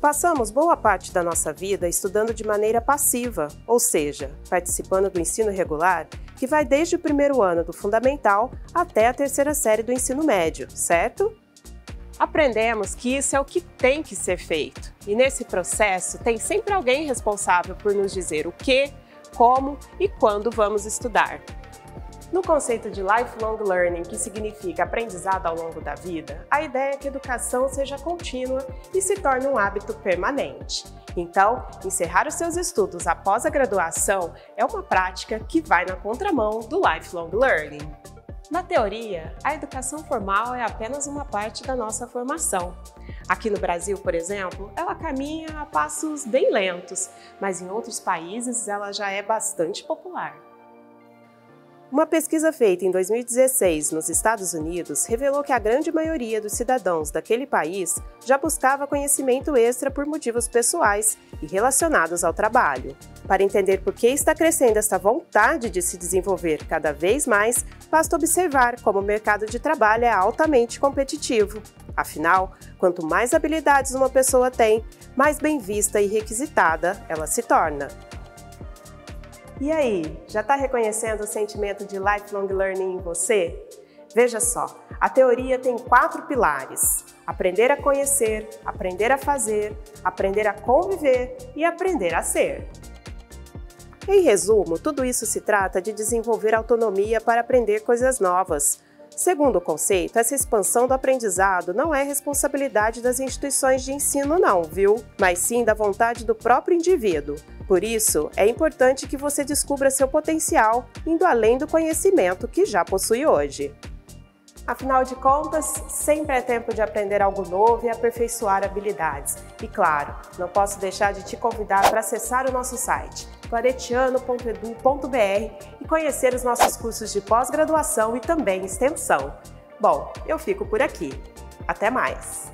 Passamos boa parte da nossa vida estudando de maneira passiva, ou seja, participando do ensino regular, que vai desde o primeiro ano do fundamental até a terceira série do ensino médio, certo? Aprendemos que isso é o que tem que ser feito, e nesse processo tem sempre alguém responsável por nos dizer o que, como e quando vamos estudar. No conceito de lifelong learning, que significa aprendizado ao longo da vida, a ideia é que a educação seja contínua e se torne um hábito permanente. Então, encerrar os seus estudos após a graduação é uma prática que vai na contramão do lifelong learning. Na teoria, a educação formal é apenas uma parte da nossa formação. Aqui no Brasil, por exemplo, ela caminha a passos bem lentos, mas em outros países ela já é bastante popular. Uma pesquisa feita em 2016 nos Estados Unidos revelou que a grande maioria dos cidadãos daquele país já buscava conhecimento extra por motivos pessoais e relacionados ao trabalho. Para entender por que está crescendo esta vontade de se desenvolver cada vez mais, basta observar como o mercado de trabalho é altamente competitivo. Afinal, quanto mais habilidades uma pessoa tem, mais bem vista e requisitada ela se torna. E aí, já está reconhecendo o sentimento de lifelong learning em você? Veja só, a teoria tem quatro pilares: aprender a conhecer, aprender a fazer, aprender a conviver e aprender a ser. Em resumo, tudo isso se trata de desenvolver autonomia para aprender coisas novas. Segundo o conceito, essa expansão do aprendizado não é responsabilidade das instituições de ensino, não, viu? Mas sim da vontade do próprio indivíduo. Por isso, é importante que você descubra seu potencial indo além do conhecimento que já possui hoje. Afinal de contas, sempre é tempo de aprender algo novo e aperfeiçoar habilidades. E claro, não posso deixar de te convidar para acessar o nosso site claretiano.edu.br e conhecer os nossos cursos de pós-graduação e também extensão. Bom, eu fico por aqui. Até mais!